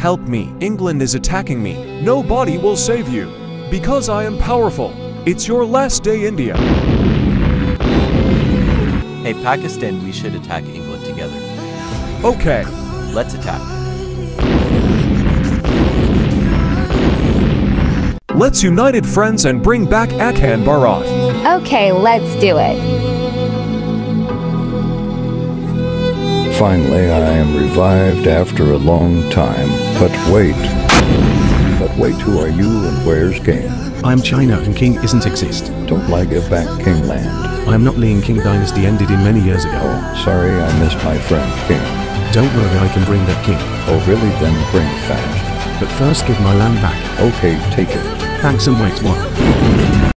Help me. England is attacking me. Nobody will save you. Because I am powerful. It's your last day, India. Hey, Pakistan, we should attack England together. Okay. Let's attack. Let's united friends and bring back Akhand Bharat. Okay, let's do it. Finally, I am revived after a long time. But wait. But wait, who are you and where's King? I am China and king isn't exist. Don't I give back Kingland? I am not Liang King dynasty ended in many years ago. Oh, sorry, I missed my friend King. Don't worry, I can bring that king. Oh, really? Then bring fast. But first give my land back. Okay, take it. Thanks and wait one.